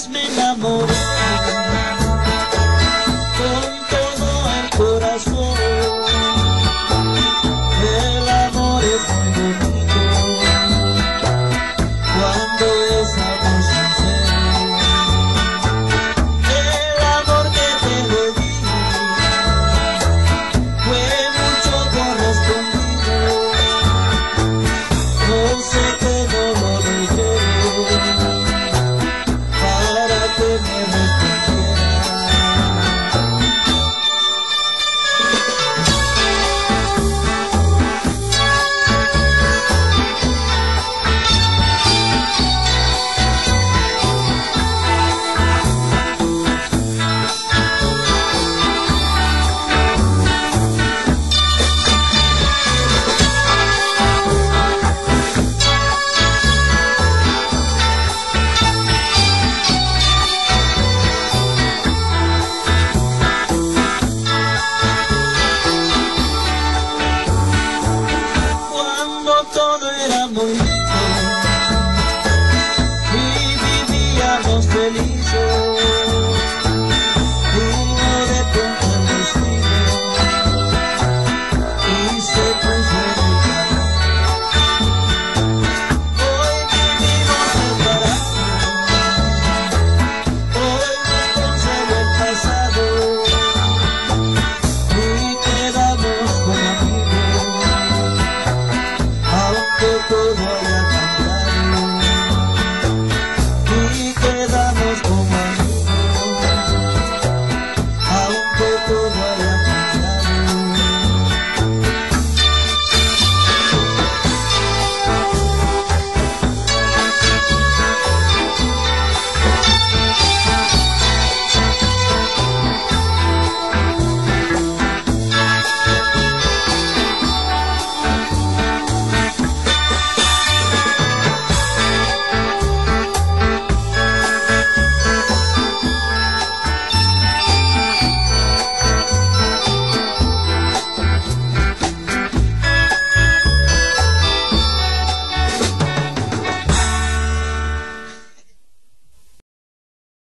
just meant todo era muy lindo y vivíamos felices.